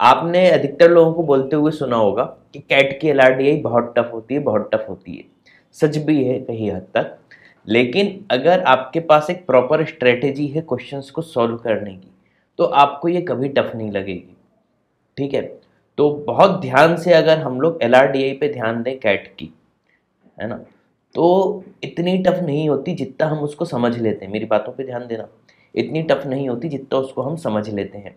आपने अधिकतर लोगों को बोलते हुए सुना होगा कि कैट की एल बहुत टफ होती है, बहुत टफ होती है। सच भी है कहीं हद तक। लेकिन अगर आपके पास एक प्रॉपर स्ट्रेटेजी है क्वेश्चंस को सॉल्व करने की तो आपको ये कभी टफ नहीं लगेगी। ठीक है? तो बहुत ध्यान से अगर हम लोग एल पे ध्यान दें कैट की, है ना? तो इतनी टफ नहीं होती जितना हम उसको समझ लेते हैं। मेरी बातों पे ध्यान देना। इतनी टफ नहीं होती जितना उसको हम समझ लेते हैं।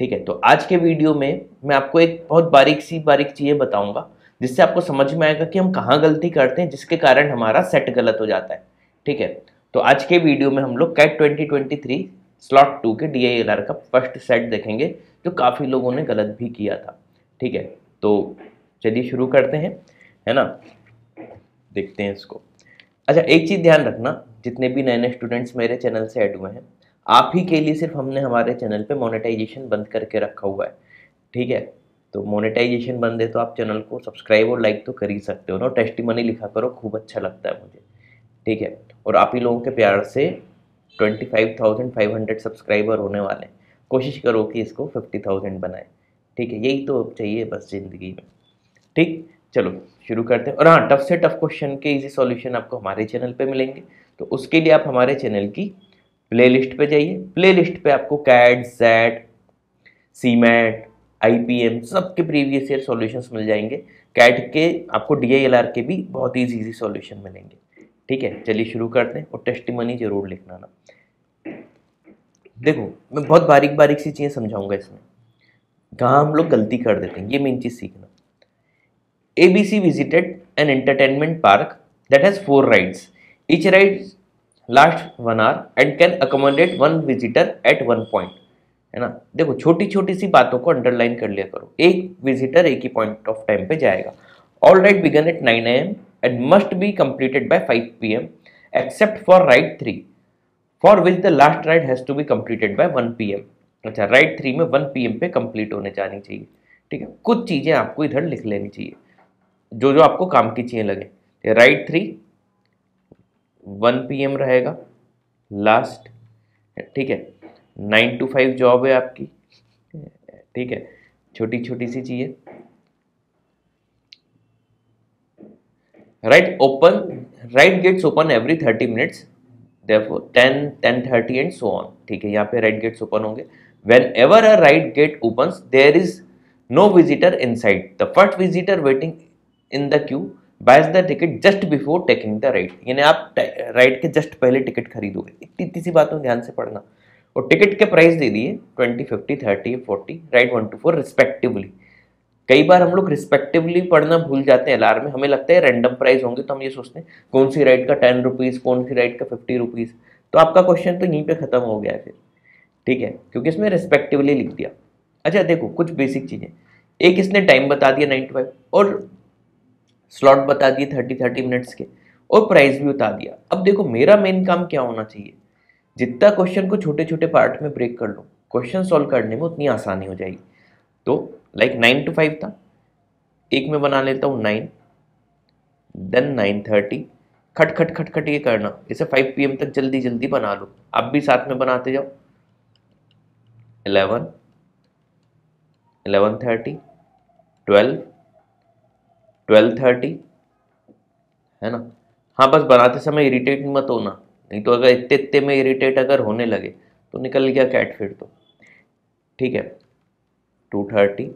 ठीक है? तो आज के वीडियो में मैं आपको एक बहुत बारीक सी, बारीक चीज़ें बताऊँगा, जिससे आपको समझ में आएगा कि हम कहाँ गलती करते हैं, जिसके कारण हमारा सेट गलत हो जाता है। ठीक है? तो आज के वीडियो में हम लोग कैट 2023 स्लॉट टू के डी का फ़र्स्ट सेट देखेंगे, जो काफ़ी लोगों ने गलत भी किया था। ठीक है? तो चलिए शुरू करते हैं, है ना? देखते हैं इसको। अच्छा एक चीज़ ध्यान रखना, जितने भी नए नए स्टूडेंट्स मेरे चैनल से ऐड हुए हैं आप ही के लिए सिर्फ़ हमने हमारे चैनल पे मोनेटाइजेशन बंद करके रखा हुआ है, ठीक है? तो मोनेटाइजेशन बंद है तो आप चैनल को सब्सक्राइब और लाइक तो कर ही सकते हो ना टेस्टी मनी लिखा करो, खूब अच्छा लगता है मुझे, ठीक है? और आप ही लोगों के प्यार से twenty five thousand five hundred subscriber होने वाले हैं। कोशिश करो कि इसको फिफ्टी थाउज़ेंड बनाए, ठीक है? यही तो चाहिए बस ज़िंदगी में, ठीक? चलो, शुरू करते हैं। और हाँ टफ से टफ क्वेश्चन के इजी सॉल्यूशन आपको हमारे चैनल पे मिलेंगे। तो उसके लिए आप हमारे चैनल की प्लेलिस्ट पे जाइए। प्लेलिस्ट पे आपको CAT XAT CMAT I P M सबके प्रीवियस ईयर सॉल्यूशंस मिल जाएँगे। कैट के, आपको डी के भी बहुत ईजी ईजी सॉल्यूशन मिलेंगे। ठीक है? चलिए शुरू करते हैं और टेस्ट मनी ज़रूर लिखना ना। देखो, मैं बहुत बारीक बारीक सी चीज़ें समझाऊँगा इसमें। कहाँ हम लोग गलती कर देते हैं, ये मेन चीज़ सीखना। A B C visited an entertainment park that has four rides each ride last one hour and can accommodate one visitor at one point है ना? देखो छोटी छोटी सी बातों को अंडरलाइन कर लिया करो। एक विजिटर एक ही पॉइंट ऑफ़ टाइम पे जाएगा। All ride begin at nine AM and must be completed by five P M except for ride three for which the last ride has to be completed by one P M अच्छा ride three में one P M पे complete होने जानी चाहिए। ठीक है? कुछ चीज़ें आपको इधर लिख लेनी चाहिए जो जो आपको काम की चीज़ें लगे। राइट थ्री वन पी रहेगा लास्ट ठीक है? नाइन टू फाइव जॉब है आपकी, ठीक है? छोटी छोटी सी चीज़ें ride open ride gates open every thirty minutes ten ten thirty and so on ठीक है? यहाँ पे राइट गेट्स ओपन होंगे। Whenever a ride gate open there is no visitor inside the first visitor waiting in the queue buys the ticket just before taking the ride यानी आप ride के just पहले ticket खरीदोगे। इतनी इतनी सी बातों ध्यान से पढ़ना। और टिकट के प्राइस दे दिए twenty fifty thirty forty ride one two four respectively कई बार हम लोग रिस्पेक्टिवली पढ़ना भूल जाते हैं। एल में हमें लगता है रैंडम प्राइस होंगे तो हम ये सोचते हैं, कौन सी राइड का टेन रुपीज़ कौन सी राइड का फिफ्टी रुपीज़ तो आपका क्वेश्चन तो यहीं पे ख़त्म हो गया है फिर। ठीक है? क्योंकि इसमें रिस्पेक्टिवली लिख दिया। अच्छा देखो, कुछ बेसिक चीज़ें। एक इसने टाइम बता दिया नाइन टू फाइव और स्लॉट बता दिए थर्टी थर्टी मिनट्स के, और प्राइस भी बता दिया। अब देखो, मेरा मेन काम क्या होना चाहिए? जितना क्वेश्चन को छोटे छोटे पार्ट में ब्रेक कर लो क्वेश्चन सॉल्व करने में उतनी आसानी हो जाएगी। तो लाइक नाइन टू फाइव था, एक में बना लेता हूँ नाइन देन नाइन थर्टी खट खट खट खट ये करना, इसे फाइव पी तक जल्दी जल्दी बना लो। आप भी साथ में बनाते जाओ। Eleven eleven thirty twelve twelve thirty? है ना? हाँ बस बनाते समय इरिटेट मत होना। नहीं तो अगर इतने इतने में इरिटेट अगर होने लगे तो निकल गया कैट फिर तो। ठीक है? टू थर्टी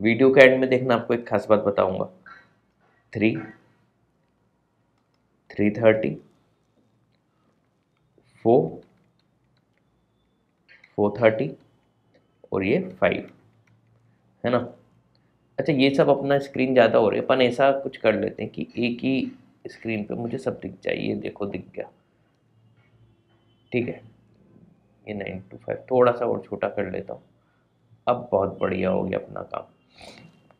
वीडियो के एंड में देखना, आपको एक खास बात बताऊँगा। Three three thirty four four thirty और ये फाइव है ना? अच्छा ये सब अपना स्क्रीन ज़्यादा हो रही है। अपन ऐसा कुछ कर लेते हैं कि एक ही स्क्रीन पे मुझे सब दिख जाए। देखो, दिख गया। ठीक है? ये नाइन टू फाइव थोड़ा सा और छोटा कर लेता हूँ। अब बहुत बढ़िया हो गया अपना काम।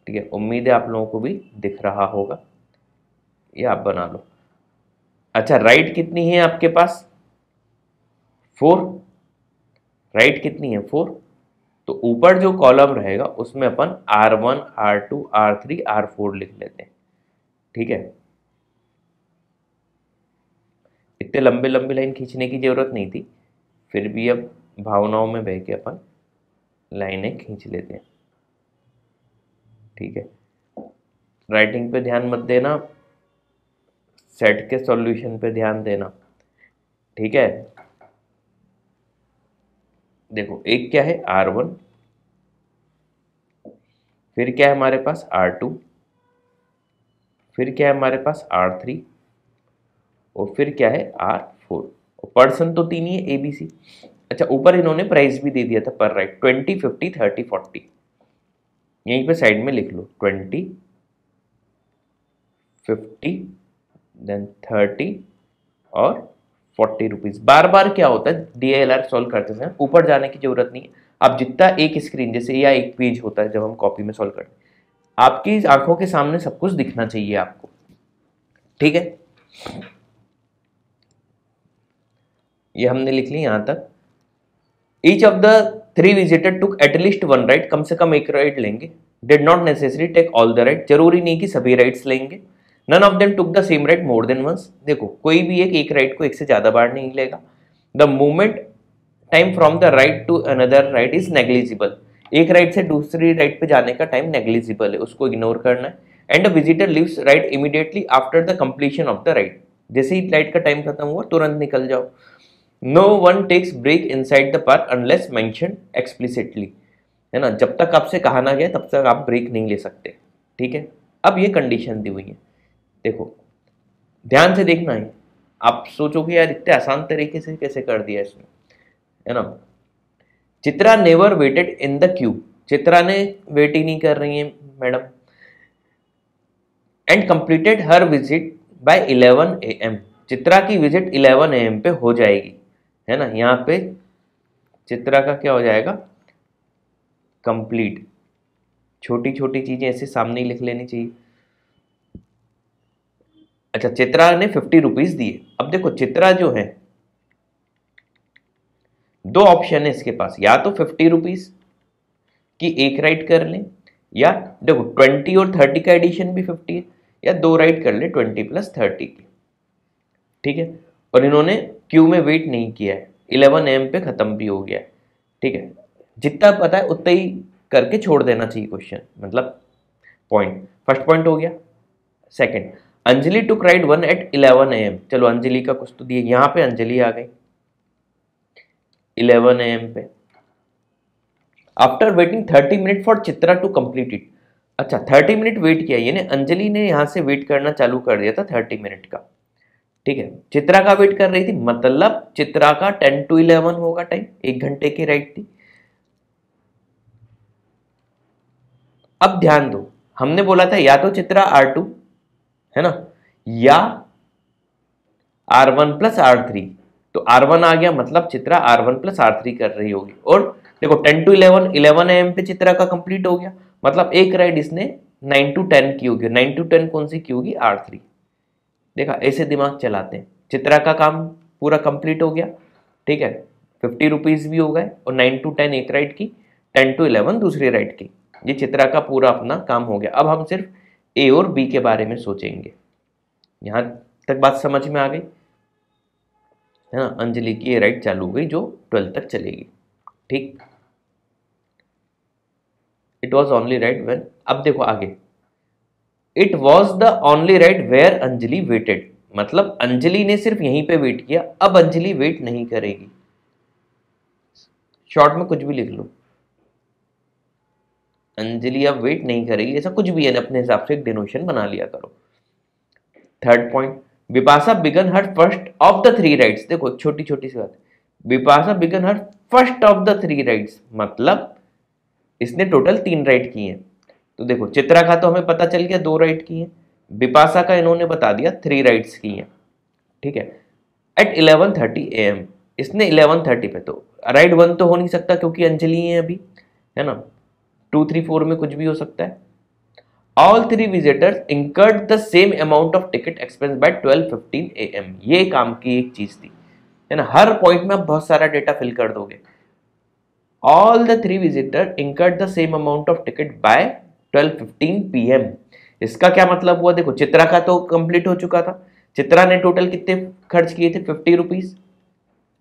ठीक है? उम्मीद है आप लोगों को भी दिख रहा होगा। ये आप बना लो। अच्छा राइट कितनी है आपके पास? फोर राइट कितनी है? फोर तो ऊपर जो कॉलम रहेगा, उसमें अपन R one R two R three R four लिख लेते हैं। ठीक है? इतने लंबे लंबे लाइन खींचने की ज़रूरत नहीं थी। फिर भी अब भावनाओं में बह के अपन लाइनें खींच लेते हैं। ठीक है? राइटिंग पे ध्यान मत देना। सेट के सॉल्यूशन पे ध्यान देना। ठीक है? देखो, एक क्या है? आर वन फिर क्या है हमारे पास? आर टू फिर क्या है हमारे पास? आर थ्री और फिर क्या है? आर फोर पर्सन तो तीन ही है ए बी सी अच्छा ऊपर इन्होंने प्राइस भी दे दिया था पर ride twenty fifty thirty forty यहीं पे साइड में लिख लो। ट्वेंटी फिफ्टी देन थर्टी और फोर्टी रुपीज़ बार बार क्या होता है? डी एल आर सॉल्व करते समय ऊपर जाने की ज़रूरत नहीं है। आप जितना एक स्क्रीन जैसे या एक पेज होता है जब हम कॉपी में सॉल्व करते हैं। आपकी आँखों के सामने सब कुछ दिखना चाहिए आपको। ठीक है? ये हमने लिख ली यहाँ तक। Each of the three visitor took at least one ride कम से कम एक राइट लेंगे। Did not necessary take all the ride ज़रूरी नहीं कि सभी राइट्स लेंगे। None of them took the same ride more than once देखो, कोई भी एक एक राइट को एक से ज़्यादा बार नहीं लेगा। The movement time from the ride to another ride is negligible एक राइट से दूसरी राइट पे जाने का टाइम नेग्लिजिबल है, उसको इग्नोर करना है। And the visitor leaves ride immediately after the completion of the ride जैसे ही राइट का टाइम खत्म हुआ, तुरंत निकल जाओ। No one takes break inside the park unless mention explicitly है ना? जब तक आपसे कहा ना गया, तब तक आप ब्रेक नहीं ले सकते। ठीक है? अब ये कंडीशन दी हुई है। देखो, ध्यान से देखना है। आप सोचोगे, यार, इतने आसान तरीके से कैसे कर दिया इसने? है ना? Chitra never waited in the queue Chitra ने वेट ही नहीं कर रही है, madam. And completed her visit by 11 A M Chitra की विज़िट 11 ए एम पे हो जाएगी। है ना? यहाँ पे चित्रा का क्या हो जाएगा? कंप्लीट छोटी छोटी चीज़ें ऐसे सामने ही लिख लेनी चाहिए। अच्छा चित्रा ने फिफ्टी रुपीज़ दिए। अब देखो, चित्रा जो है, दो ऑप्शन है इसके पास। या तो फिफ्टी रुपीज़ की एक राइट कर लें, या देखो ट्वेंटी और थर्टी का एडिशन भी फिफ्टी है, या दो राइट कर ले ट्वेंटी प्लस थर्टी की। ठीक है? और इन्होंने क्यू में वेट नहीं किया है। इलेवन एम पे खत्म भी हो गया है। ठीक है? जितना पता है, उतना ही करके छोड़ देना चाहिए क्वेश्चन मतलब पॉइंट फ़र्स्ट पॉइंट हो गया। Second Anjali took ride one at eleven A M चलो, अंजलि का कुछ तो दिए। यहाँ पे अंजलि आ गई। इलेवन ए एम पे। After waiting thirty minute for Chitra to complete it अच्छा थर्टी मिनट वेट किया। यानी अंजलि ने यहाँ से वेट करना चालू कर दिया था थर्टी मिनट का। ठीक है? चित्रा का वेट कर रही थी। मतलब चित्रा का टेन टू इलेवन होगा टाइम एक घंटे की राइट थी। अब ध्यान दो। हमने बोला था, या तो चित्रा आर टू है ना? या R one plus R three तो आर वन आ गया मतलब Chitra R one plus R three कर रही होगी। और देखो ten to eleven eleven M पे चित्रा का कंप्लीट हो गया। मतलब एक राइड इसने नाइन टू टेन की होगी। नाइन टू टेन कौन सी की होगी? आर थ्री देखा, ऐसे दिमाग चलाते हैं। चित्रा का काम पूरा कंप्लीट हो गया। ठीक है? फिफ्टी रुपीज़ भी हो गए और नाइन टू टेन एक राइड की टेन टू इलेवन दूसरी राइड की। ये चित्रा का पूरा अपना काम हो गया। अब हम सिर्फ़ ए और बी के बारे में सोचेंगे। यहाँ तक बात समझ में आ गई? है ना? अंजलि की ये राइड चालू हो गई जो ट्वेल्थ तक चलेगी। ठीक? It was only ride when अब देखो आगे। It was the only ride where Anjali waited मतलब अंजलि ने सिर्फ़ यहीं पे वेट किया, अब अंजलि वेट नहीं करेगी। शॉर्ट में कुछ भी लिख लो। अंजलि अब वेट नहीं करेगी। ऐसा कुछ भी है अपने हिसाब से एक डिनोशन बना लिया करो। Third point Vipasha began her first of the three rides देखो छोटी छोटी सी बात। Vipasha began her first of the three rides मतलब इसने टोटल तीन राइड किए हैं। तो देखो चित्रा का तो हमें पता चल गया, दो राइड की है। विपाशा का इन्होंने बता दिया थ्री राइड्स की हैं। ठीक है? At eleven thirty A M इसने इलेवन थर्टी पे तो राइड वन तो हो नहीं सकता क्योंकि अंजलि है अभी, है ना? टू थ्री फोर में कुछ भी हो सकता है। All three visitors incurred the same amount of ticket expense by 12:15 AM ये काम की एक चीज़ थी। है ना? हर पॉइंट में आप बहुत सारा डेटा फिल कर दोगे। All the three visitor incurred the same amount of ticket by 12:15 PM इसका क्या मतलब हुआ? देखो, चित्रा का तो कंप्लीट हो चुका था। चित्रा ने टोटल कितने खर्च किए थे? फिफ्टी रुपीज़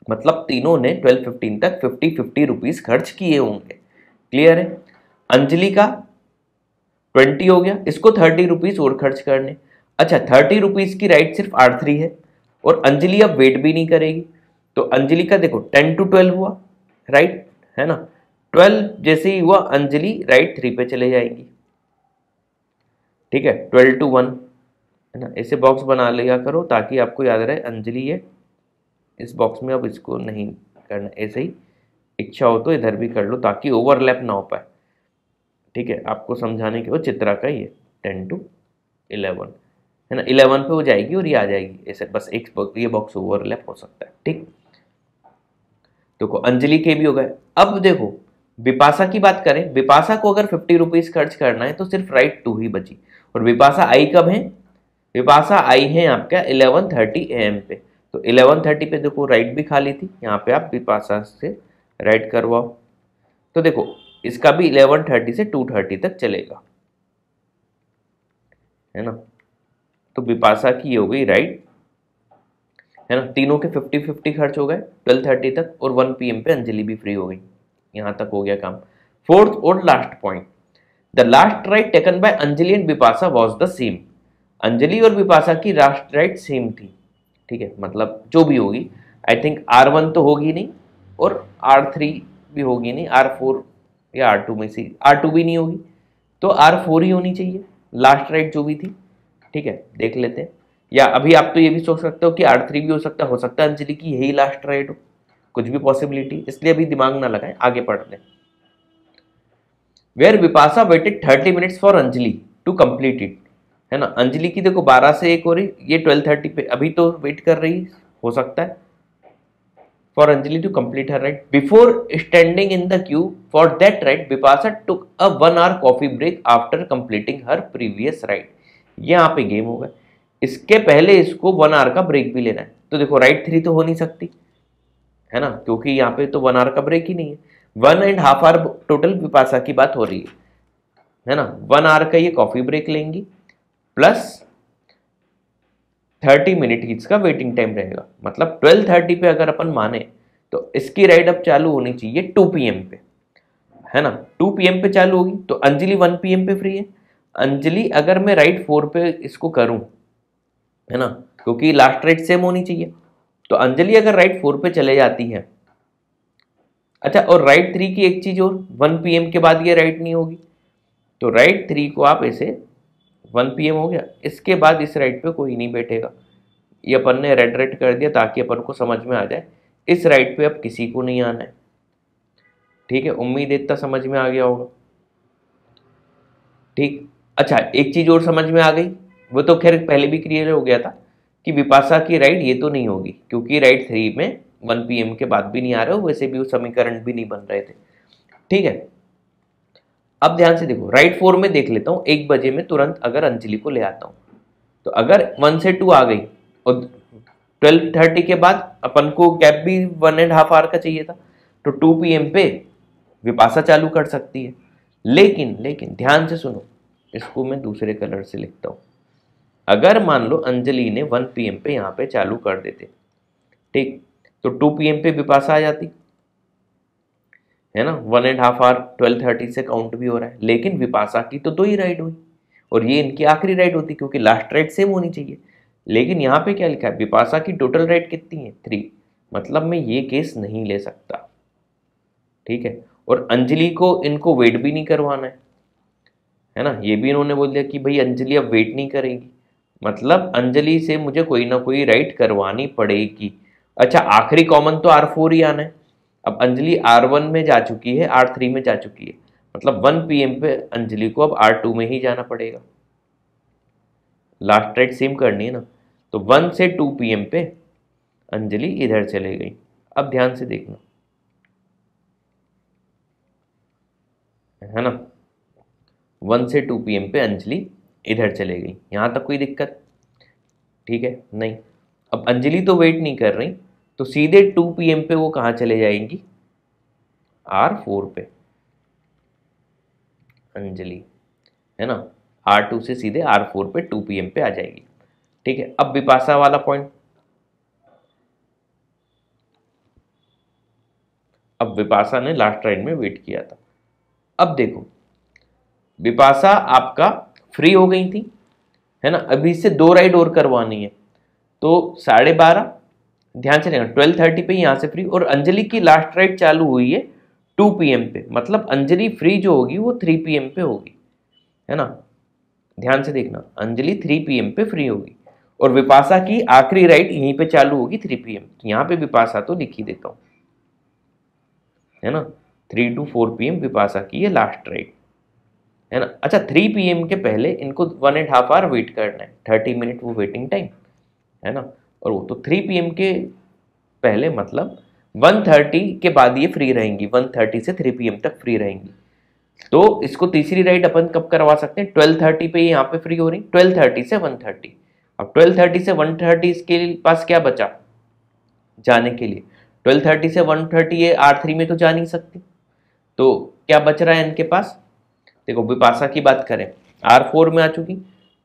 मतलब तीनों ने ट्वेल्व फिफ्टीन तक फिफ्टी फिफ्टी रुपीज़ खर्च किए होंगे। क्लियर है? अंजलि का, ट्वेंटी हो गया। इसको थर्टी रुपीज़ और खर्च करने। अच्छा थर्टी रुपीज़ की राइट सिर्फ़ आर थ्री है और अंजलि अब वेट भी नहीं करेगी। तो अंजलि का देखो, टेन टू ट्वेल्व हुआ, राइट? है ना? ट्वेल्व जैसे ही हुआ, अंजलि राइट थ्री पे चले जाएँगी। ठीक है, ट्वेल्व टू वन। है ना? ऐसे बॉक्स बना लिया करो ताकि आपको याद रहे, अंजलि है इस बॉक्स में अब इसको नहीं करना। ऐसे ही इच्छा हो तो इधर भी कर लो ताकि ओवरलैप ना हो पाए। ठीक है, आपको समझाने के वो चित्रा का है टेन टू इलेवन, है ना? इलेवन पे हो जाएगी और ये आ जाएगी, ऐसे बस एक ये बॉक्स ओवरलैप हो सकता है, ठीक? देखो, अंजलि के भी हो गए। अब देखो विपासा की बात करें विपासा को अगर फिफ्टी रुपीज़ खर्च करना है तो सिर्फ़ राइट टू ही बची। और विपासा आई कब है? विपासा आई है आपका इलेवन थर्टी ए एम पे। तो इलेवन थर्टी पे देखो राइट भी खाली थी, यहाँ पे आप विपासा से राइट करवाओ। तो देखो इसका भी इलेवन थर्टी से टू थर्टी तक चलेगा। है ना? तो विपासा की हो गई राइट है ना? तीनों के फिफ्टी फिफ्टी खर्च हो गए ट्वेल्व थर्टी तक, और वन पी पे अंजलि भी फ्री हो गई। यहाँ तक हो गया काम। फोर्थ और last point the last ride taken by Anjali and Vipasha was the same Anjali और विपासा की लास्ट राइट सेम थी। ठीक है? मतलब जो भी होगी। आई थिंक आर वन तो होगी नहीं, और आर थ्री भी होगी नहीं आर फोर या आर टू में से आर टू भी नहीं होगी। तो आर फोर ही होनी चाहिए। लास्ट राइट जो भी थी, ठीक है, देख लेते हैं। या अभी आप तो ये भी सोच सकते हो कि आर थ्री भी हो सकता है, हो सकता है अंजलि की यही लास्ट राइट हो। कुछ भी पॉसिबिलिटी इसलिए अभी दिमाग ना लगाएँ, आगे पढ़ लें where Vipasha waited thirty minutes for Anjali to complete it है ना? अंजलि की देखो बारह से एक हो रही, ये ट्वेल्व थर्टी पे, अभी तो वेट कर रही, हो सकता है। Anjali to complete her ride before standing in the queue for that ride Vipasha took a one hour coffee break after completing her previous ride ये यहाँ पे गेम होगा इसके पहले इसको वन आवर का ब्रेक भी लेना है। तो देखो राइट थ्री तो हो नहीं सकती। है ना? क्योंकि यहाँ पे तो वन आवर का ब्रेक ही नहीं है। One and half hour total Vipasha की बात हो रही है। है ना? वन आवर का ये कॉफ़ी ब्रेक लेंगी। प्लस थर्टी मिनट ही इसका वेटिंग टाइम रहेगा। मतलब ट्वेल्व थर्टी पे अगर अपन माने तो इसकी राइड अब चालू होनी चाहिए टू पी पे। है ना? टू पी पे चालू होगी तो अंजलि वन पी पे फ्री है। अंजलि, अगर मैं राइट फोर पे इसको करूँ, है ना? क्योंकि लास्ट राइट सेम होनी चाहिए। तो अंजलि अगर राइट फोर पे चले जाती है अच्छा और राइट थ्री की एक चीज़ और वन पी के बाद ये राइट नहीं होगी। तो राइट थ्री को आप ऐसे वन पी हो गया। इसके बाद इस राइट पे कोई नहीं बैठेगा। ये अपन ने रेड रेड कर दिया ताकि अपन को समझ में आ जाए। इस राइट पे अब किसी को नहीं आना है। ठीक है? उम्मीद इतना समझ में आ गया होगा। ठीक? अच्छा एक चीज़ और समझ में आ गई। वो तो खैर पहले भी क्लियर हो गया था कि विपाशा की राइट ये तो नहीं होगी, क्योंकि राइट थ्री में वन पी के बाद भी नहीं आ रहे हो वैसे भी वो समीकरण भी नहीं बन रहे थे। ठीक है? अब ध्यान से देखो राइट फोर में देख लेता हूँ, एक बजे में तुरंत अगर अंजलि को ले आता हूँ। तो अगर वन से टू आ गई, और ट्वेल्व थर्टी के बाद अपन को कैब भी वन एंड हाफ़ आवर का चाहिए था तो टू पी पे विपासा चालू कर सकती है। लेकिन लेकिन ध्यान से सुनो, इसको मैं दूसरे कलर से लिखता हूँ। अगर मान लो अंजलि ने वन पी पे यहाँ पे चालू कर देते, ठीक तो टू पी पे विपाशा आ जाती। है ना? One and half hour twelve thirty से काउंट भी हो रहा है। लेकिन विपाशा की तो दो ही राइड हुई। और ये इनकी आखिरी राइड होती, क्योंकि लास्ट राइड सेम होनी चाहिए। लेकिन यहाँ पे क्या लिखा है? विपाशा की टोटल राइड कितनी है? थ्री मतलब मैं ये केस नहीं ले सकता। ठीक है? और अंजलि को इनको वेट भी नहीं करवाना है। है ना? ये भी इन्होंने बोल दिया कि भाई, अंजलि अब वेट नहीं करेगी। मतलब अंजलि से मुझे कोई ना कोई राइट करवानी पड़ेगी। अच्छा आखिरी कॉमन तो आर फोर ही आना है। अब अंजलि आर वन में जा चुकी है आर थ्री में जा चुकी है। मतलब वन पी एम पे अंजलि को अब आर टू में ही जाना पड़ेगा। लास्ट राइट सेम करनी है ना। तो वन से टू पी एम पे अंजलि इधर चले गई। अब ध्यान से देखना। है ना? वन से टू पी एम पे अंजलि इधर चले गई। यहाँ तक कोई दिक्कत? ठीक है? नहीं। अब अंजलि तो वेट नहीं कर रही। तो सीधे टू पी पे वो कहाँ चले जाएँगी? आर फोर पे। अंजलि, है ना? आर टू से सीधे आर फोर पे टू पी पे आ जाएगी। ठीक है, अब विपाशा वाला पॉइंट अब विपाशा ने लास्ट राइड में वेट किया था। अब देखो विपाशा आपका फ्री हो गई थी, है ना? अभी से दो राइड और करवानी है। तो साढ़े बारह ध्यान से लेना ट्वेल्व थर्टी पे यहाँ से फ्री और अंजलि की लास्ट राइड चालू हुई है टू पी पे। मतलब अंजलि फ्री जो होगी, वो थ्री पी पे होगी, है ना? ध्यान से देखना, अंजलि थ्री पी पे फ्री होगी, और विपाशा की आखिरी राइड यहीं पे चालू होगी थ्री पी। तो यहाँ पे विपाशा तो लिख ही देता हूँ, है ना? Three to four P Vipasha की ये लास्ट राइड है ना? अच्छा थ्री पी एम के पहले इनको one and half hour wait करना है थर्टी मिनट वो वेटिंग टाइम है ना? और वो तो थ्री पी के पहले मतलब वन थर्टी के बाद ये फ्री रहेंगी वन थर्टी से थ्री पी तक फ्री रहेंगी। तो इसको तीसरी राइड अपन कब करवा सकते हैं? ट्वेल्व थर्टी पे यहाँ पे फ्री हो रही ट्वेल्व थर्टी से वन थर्टी अब ट्वेल्व थर्टी से वन थर्टी इसके पास क्या बचा? जाने के लिए। ट्वेल्व थर्टी से वन थर्टी ये आर थ्री में तो जा नहीं सकती। तो क्या बच रहा है इनके पास? देखो विपाशा की बात करें आर फोर में आ चुकी।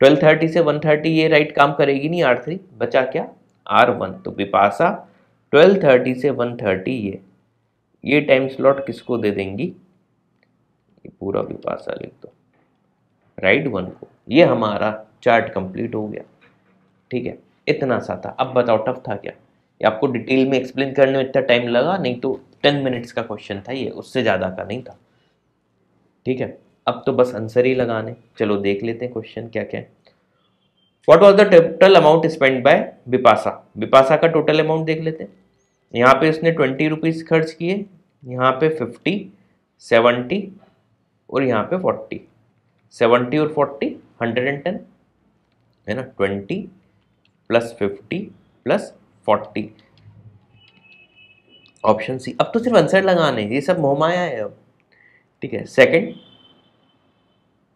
ट्वेल्व थर्टी से वन थर्टी ये राइट काम करेगी नहीं आर थ्री बचा क्या? R one. तो ट्वेल्व थर्टी से वन थर्टी, ये ये टाइम स्लॉट किसको दे देंगी? ये पूरा विपाशा लिख दो। राइट वन को। ये हमारा चार्ट कंप्लीट हो गया। ठीक है? इतना सा था। अब बताओ टफ था क्या? ये आपको डिटेल में एक्सप्लेन करने में इतना टाइम लगा, नहीं तो टेन मिनट्स का क्वेश्चन था ये, उससे ज़्यादा का नहीं था। ठीक है? अब तो बस आंसर ही लगाने। चलो देख लेते हैं क्वेश्चन क्या क्या है। What was the total amount spend by Bipasha Bipasha का टोटल अमाउंट देख लेते हैं। यहाँ पे उसने ट्वेंटी रुपीज़ खर्च किए, यहाँ पे फिफ्टी सेवेंटी और यहाँ पे फोर्टी सेवेंटी और फोर्टी हंड्रेड एंड टेन है ना? Twenty plus fifty plus forty option C अब तो सिर्फ़ आंसर लगाने ये सब मोहमाया है अब। ठीक है सेकंड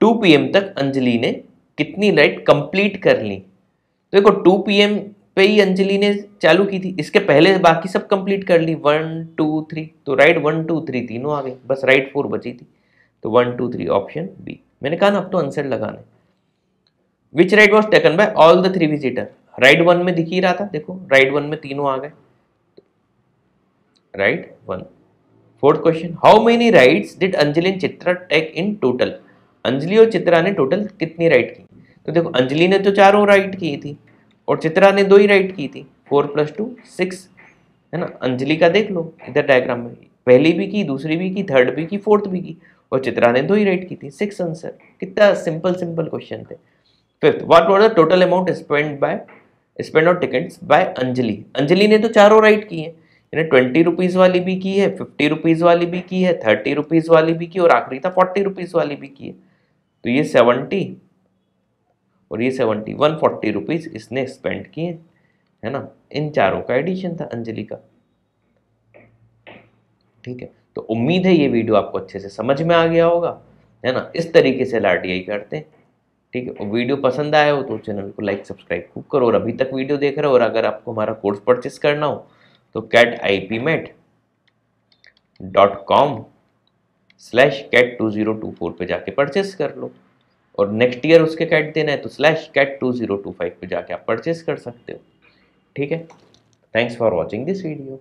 टू पीएम तक अंजलि ने कितनी राइड कंप्लीट कर ली। तो देखो टू पीएम पे ही अंजलि ने चालू की थी। इसके पहले बाकी सब कंप्लीट कर ली। वन टू थ्री तो राइट वन टू थ्री तीनों आ गई। बस राइट फोर बची थी। तो one two three option B मैंने कहा ना, अब तो आंसर लगाने। Which ride was taken by all the three visitor ride one में दिख ही रहा था। देखो राइट वन में तीनों आ गए। Ride one fourth question how many rides did Anjali and Chitra take in total Anjali और चित्रा ने टोटल कितनी राइट की? तो देखो, अंजलि ने तो चारों राइट की थी और चित्रा ने दो ही राइट की थी फोर प्लस टू सिक्स है ना? अंजलि का देख लो, इधर डायग्राम में, पहली भी की, दूसरी भी की थर्ड भी की फोर्थ भी की, और चित्रा ने दो ही राइट की थी सिक्स आंसर कितना सिंपल सिंपल क्वेश्चन थे। Fifth what was the total amount spend by spend on tickets by Anjali? Anjali ने तो चारों राइट की है। यानी ट्वेंटी रुपीज़ वाली भी की है फिफ्टी रुपीज़ वाली भी की है थर्टी रुपीज़ वाली भी की और आखिरी था फोर्टी रुपीज़ वाली भी की है। तो ये सेवेंटी और ये सेवेंटी, वन फोर्टी रुपीज़ इसने स्पेंड किए, है ना? इन चारों का एडिशन था अंजलि का। ठीक है? तो उम्मीद है ये वीडियो आपको अच्छे से समझ में आ गया होगा, है ना? इस तरीके से लार करते हैं। ठीक है? और वीडियो पसंद आया हो तो चैनल को लाइक सब्सक्राइब खूब करो और अभी तक वीडियो देख रहे हो और अगर आपको हमारा कोर्स परचेस करना हो तो CAT I P mate dot com slash CAT two zero two four पर जाके परचेस कर लो। और नेक्स्ट ईयर उसके कैट देना है तो slash CAT two zero two five पर जाके आप परचेस कर सकते हो। ठीक है? Thanks for watching this video